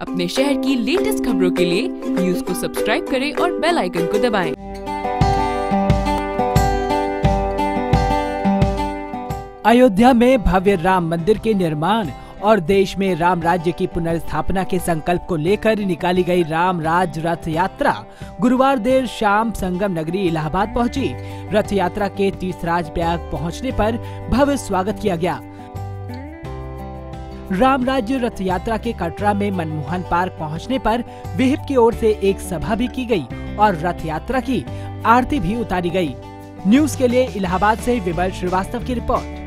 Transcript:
अपने शहर की लेटेस्ट खबरों के लिए न्यूज़ को सब्सक्राइब करें और बेल आइकन को दबाएँ। अयोध्या में भव्य राम मंदिर के निर्माण और देश में राम राज्य की पुनर्स्थापना के संकल्प को लेकर निकाली गई राम राज रथ यात्रा, गुरुवार देर शाम संगम नगरी इलाहाबाद पहुँची। रथ यात्रा के तीसराज प्रयाग पहुँचने पर भव्य स्वागत किया गया राम राज्य रथ यात्रा के कटरा में मनमोहन पार्क पहुँचने पर विहिप की ओर से एक सभा भी की गई और रथ यात्रा की आरती भी उतारी गई। न्यूज़ के लिए इलाहाबाद से विमल श्रीवास्तव की रिपोर्ट।